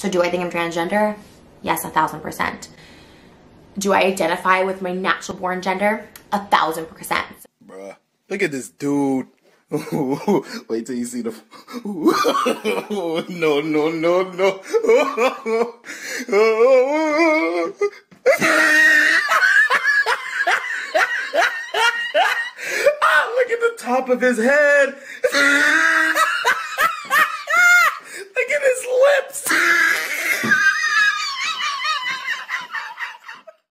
So do I think I'm transgender? Yes, a thousand percent. Do I identify with my natural born gender? A thousand percent. Bruh, look at this dude. Wait till you see the. no, no, no, no. oh, look at the top of his head.